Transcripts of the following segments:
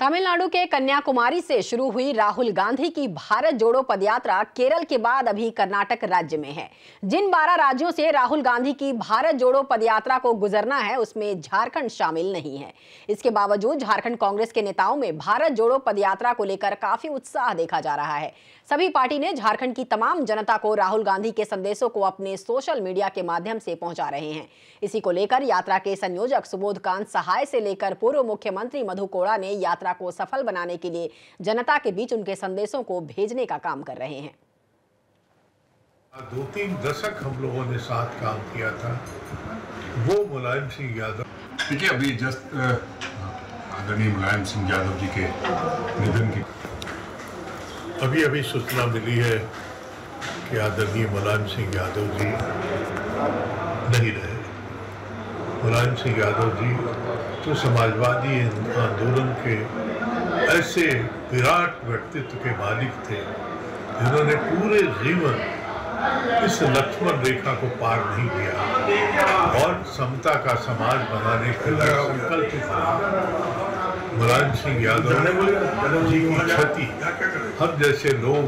तमिलनाडु के कन्याकुमारी से शुरू हुई राहुल गांधी की भारत जोड़ो पदयात्रा केरल के बाद अभी कर्नाटक राज्य में है। जिन 12 राज्यों से राहुल गांधी की भारत जोड़ो पदयात्रा को गुजरना है, उसमें झारखंड शामिल नहीं है। इसके बावजूद झारखंड कांग्रेस के नेताओं में भारत जोड़ो पदयात्रा को लेकर काफ़ी उत्साह देखा जा रहा है। सभी पार्टी ने झारखंड की तमाम जनता को राहुल गांधी के संदेशों को अपने सोशल मीडिया के माध्यम से पहुँचा रहे हैं। इसी को लेकर यात्रा के संयोजक सुबोध कांत सहाय से लेकर पूर्व मुख्यमंत्री मधु कोड़ा ने यात्रा को सफल बनाने के लिए जनता के बीच उनके संदेशों को भेजने का काम कर रहे हैं। दो तीन दशक हम लोगों ने साथ काम किया था। वो मुलायम सिंह यादव। देखिए अभी जस्ट आदरणीय मुलायम सिंह यादव जी के निधन की अभी अभी सूचना मिली है कि आदरणीय मुलायम सिंह यादव जी नहीं रहे। मुलायम सिंह यादव जी तो समाजवादी आंदोलन के ऐसे विराट व्यक्तित्व के मालिक थे, जिन्होंने पूरे जीवन इस लक्ष्मण रेखा को पार नहीं किया और समता का समाज बनाने के लिए संकल्पित रहा मुलायम सिंह यादव जी की क्षति, हम जैसे लोग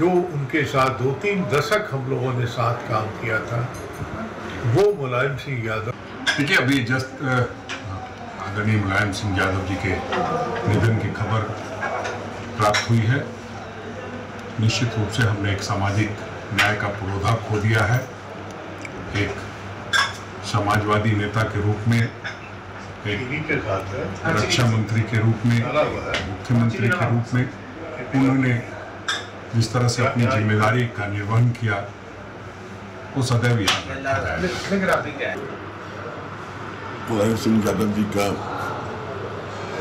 जो उनके साथ दो तीन दशक हम लोगों ने साथ काम किया था, वो मुलायम सिंह यादव देखिए अभी जस्ट आदरणीय मुलायम सिंह यादव जी के निधन की खबर प्राप्त हुई है। निश्चित रूप से हमने एक सामाजिक न्याय का पुरोधा खो दिया है। एक समाजवादी नेता के रूप में एक रक्षा मंत्री के रूप में मुख्यमंत्री के रूप में उन्होंने जिस तरह से अपनी ज़िम्मेदारी का निर्वहन किया वो सदैव याद रखा जाएगा। मुलायम सिंह यादव जी का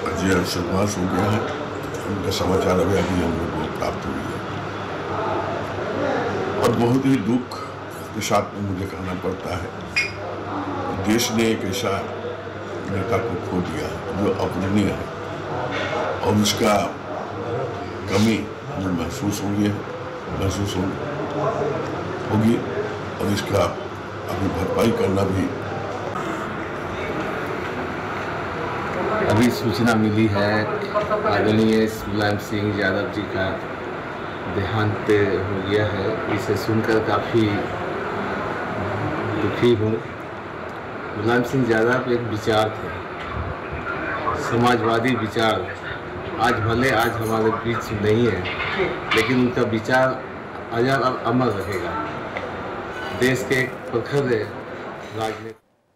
अजय अवसरवास हो गया है उनका समाचार अभी अभी हम लोग प्राप्त हुई है। और बहुत ही दुख के साथ में मुझे कहना पड़ता है, देश ने एक ऐसा नेता को खो दिया, जो अपूरणीय है, और उसका कमी हमें महसूस हो गई है महसूस होगी, और इसका अभी भरपाई करना भी अभी सूचना मिली है, आदरणीय मुलायम सिंह यादव जी का देहांत हो गया है। इसे सुनकर काफ़ी दुखी हूँ। मुलायम सिंह यादव एक विचार थे। समाजवादी विचार। आज भले आज हमारे बीच नहीं है, लेकिन उनका विचार अजर और अमर रहेगा। देश के एक प्रखर राजनीति